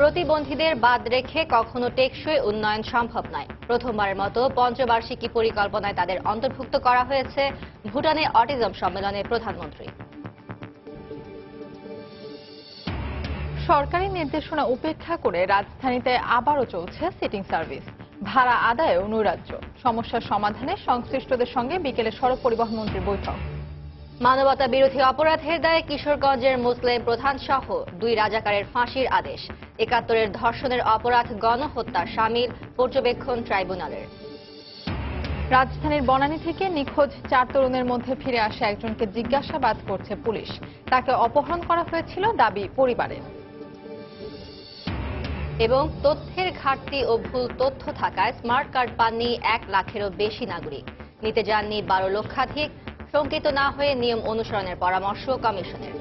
প্রতিবন্ধীদের বাদ রেখে কখনো টেকসই উন্নয়ন সম্ভব নয়। প্রথমবারের মতো পঞ্চবার্ষিকী পরিকল্পনায় তাদের অন্তর্ভুক্ত করা হয়েছে ভুটানে অটিজম সম্মেলনে প্রধানমন্ত্রী। সরকারি নির্দেশনা উপেক্ষা করে রাজধানীতে আবারও চলছে সিটিং সার্ভিস, ভাড়া আদায়ে নৈরাজ্য। সমস্যার সমাধানে সংশ্লিষ্টদের সঙ্গে বিকেলে সড়ক পরিবহন মন্ত্রীর বৈঠক। মানবতা বিরোধী অপরাধের দায়ে কিশোরগঞ্জের মুসলিম প্রধান সহ দুই রাজাকারের ফাঁসির আদেশ। একাত্তরের ধর্ষণের অপরাধ গণহত্যা সামিল পর্যবেক্ষণ ট্রাইব্যুনালের। রাজধানীর বনানী থেকে নিখোঁজ চার তরুণের মধ্যে ফিরে আসা একজনকে জিজ্ঞাসাবাদ করছে পুলিশ। তাকে অপহরণ করা হয়েছিল দাবি পরিবারের এবং তথ্যের ঘাটতি ও ভুল তথ্য থাকায় স্মার্ট কার্ড পাননি এক লাখেরও বেশি নাগরিক। নিতে যাননি বারো লক্ষাধিক শঙ্কিত না হয়ে নিয়ম অনুসরণের পরামর্শ কমিশনের।